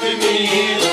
talk me. me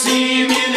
see me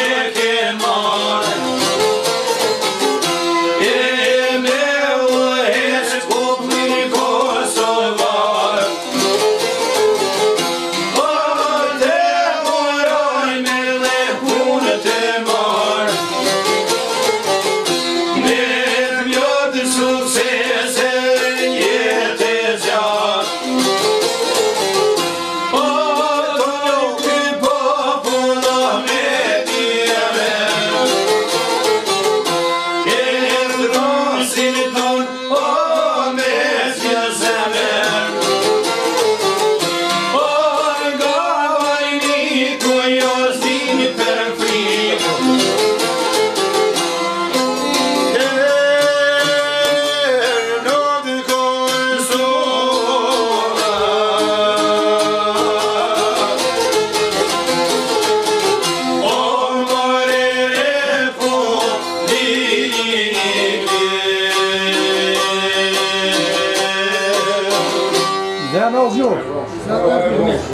ouviu?